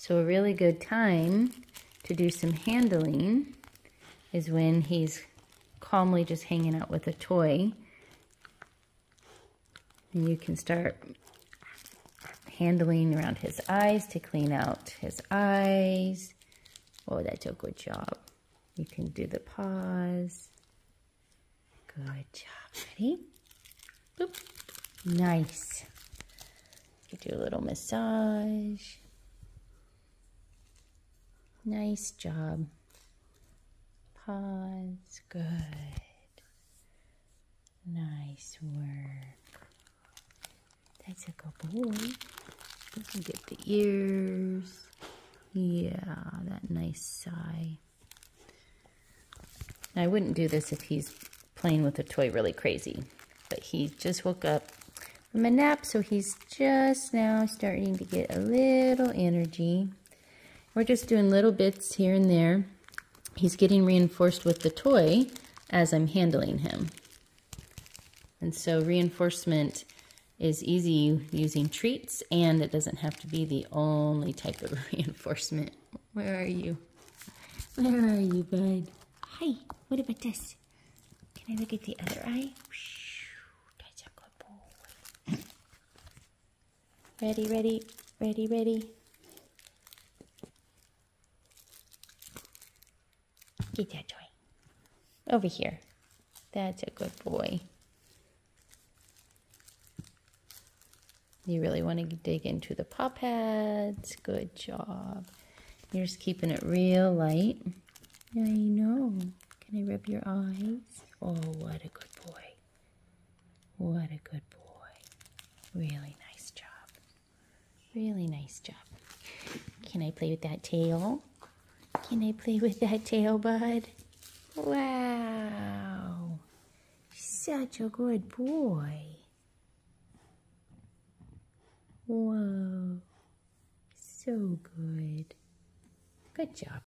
So a really good time to do some handling is when he's calmly just hanging out with a toy. And you can start handling around his eyes to clean out his eyes. Oh, that's a good job. You can do the paws. Good job. Ready? Boop. Nice. You do a little massage. Nice job. Pause. Good. Nice work. That's a good boy. You can get the ears. Yeah, that nice sigh. Now, I wouldn't do this if he's playing with a toy really crazy. But he just woke up from a nap, so he's just now starting to get a little energy. We're just doing little bits here and there. He's getting reinforced with the toy as I'm handling him. And so reinforcement is easy using treats and it doesn't have to be the only type of reinforcement. Where are you? Where are you, bud? Hi, what about this? Can I look at the other eye? That's a good boy. Ready, ready, ready, ready. Get that toy. Over here. That's a good boy. You really want to dig into the paw pads. Good job. You're just keeping it real light. I know. Can I rub your eyes? Oh, what a good boy. What a good boy. Really nice job. Really nice job. Can I play with that tail? Can I play with that tail, bud? Wow. Such a good boy. Whoa. So good. Good job.